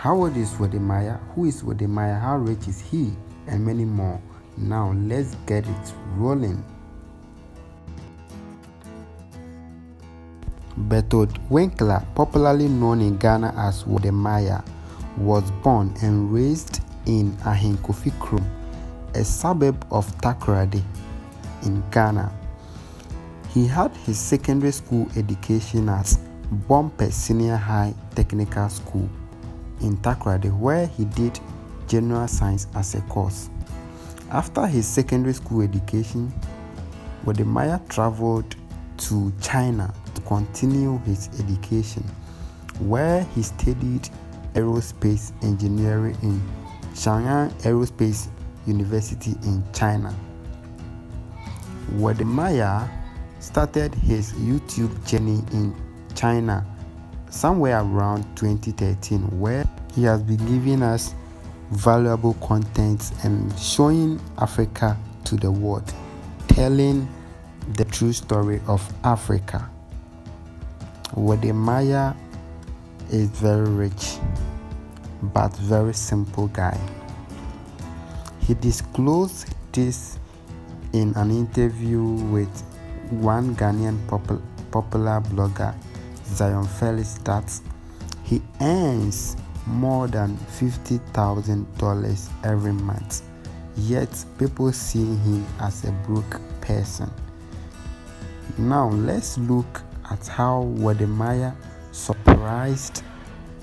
How old is Maya? Who is Maya? How rich is he? And many more. Now let's get it rolling. Berthold Winkler, popularly known in Ghana as Maya, was born and raised in Ahemkofi Kurom, a suburb of Takoradi in Ghana. He had his secondary school education at Bompeh Senior High Technical School in Takoradi, where he did general science as a course. After his secondary school education, Maya traveled to China to continue his education, where he studied aerospace engineering in Chang'an Aerospace University in China. Maya started his YouTube journey in China somewhere around 2013, where he has been giving us valuable content and showing Africa to the world, telling the true story of Africa. Maya is very rich but very simple guy. He disclosed this in an interview with one Ghanaian popul- popular blogger, Zion Felix, that he earns more than $50,000 every month. Yet people see him as a broke person. Now let's look at how Maya surprised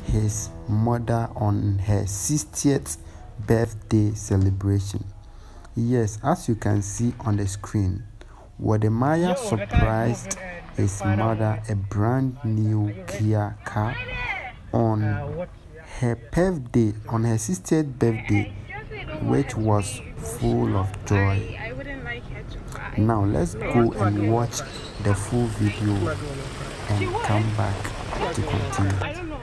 his mother on her 60th birthday celebration. Yes, as you can see on the screen, Maya surprised his mother a brand new Kia car on her birthday, on her 60th birthday, which was full of joy. Now let's go and watch the full video and come back to continue.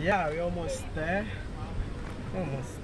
Yeah, we're almost there. Almost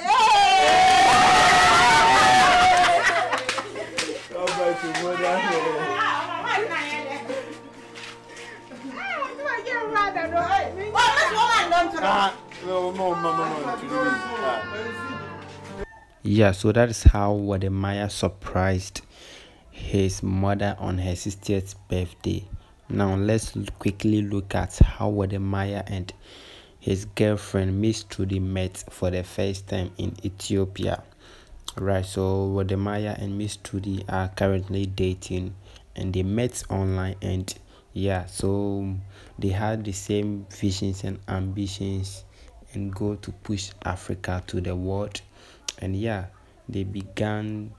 fone. No. Yeah, so that is how Maya surprised his mother on her 60th birthday. Now let's quickly look at how Maya and his girlfriend Miss Trudy met for the first time in Ethiopia. Right, so Maya and Miss Trudy are currently dating and they met online and yeah, so they had the same visions and ambitions and goal to push Africa to the world. And yeah, they began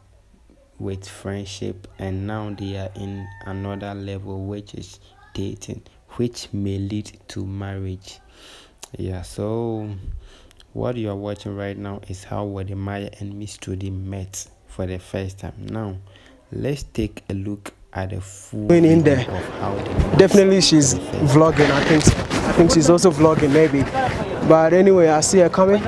with friendship and now they are in another level which is dating which may lead to marriage yeah so what you are watching right now is how Maya and Miss Trudy met for the first time now let's take a look at the full Going in there. of how they met Definitely she's vlogging. I think I think she's also vlogging maybe. But anyway, I see her coming.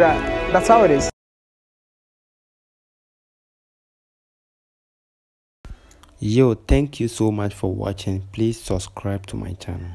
Uh, that's how it is. Yo, thank you so much for watching. Please subscribe to my channel.